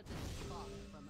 sever this spark from